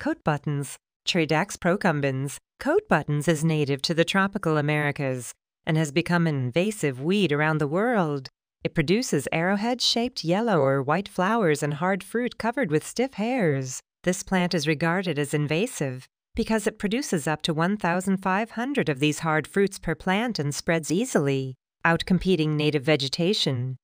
Coat buttons. Tridax procumbens. Coat buttons is native to the tropical Americas and has become an invasive weed around the world. It produces arrowhead shaped yellow or white flowers and hard fruit covered with stiff hairs. This plant is regarded as invasive because it produces up to 1,500 of these hard fruits per plant and spreads easily, outcompeting native vegetation.